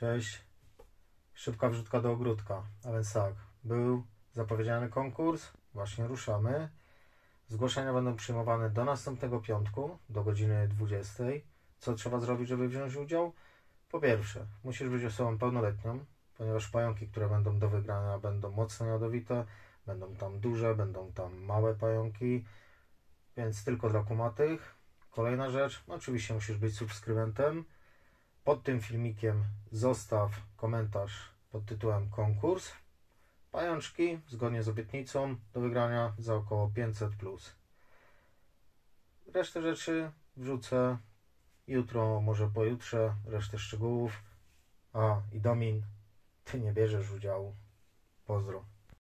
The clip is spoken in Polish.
Cześć. Szybka wrzutka do ogródka. A więc tak, był zapowiedziany konkurs, właśnie ruszamy. Zgłoszenia będą przyjmowane do następnego piątku, do godziny 20. Co trzeba zrobić, żeby wziąć udział? Po pierwsze, musisz być osobą pełnoletnią, ponieważ pająki, które będą do wygrania, będą mocno jadowite, będą tam duże, będą tam małe pająki, więc tylko dla kumatych. Kolejna rzecz, no oczywiście musisz być subskrybentem. Pod tym filmikiem zostaw komentarz pod tytułem konkurs. Pajączki, zgodnie z obietnicą, do wygrania za około 500 plus. Resztę rzeczy wrzucę jutro, może pojutrze, resztę szczegółów. A i Domin, ty nie bierzesz udziału. Pozdro.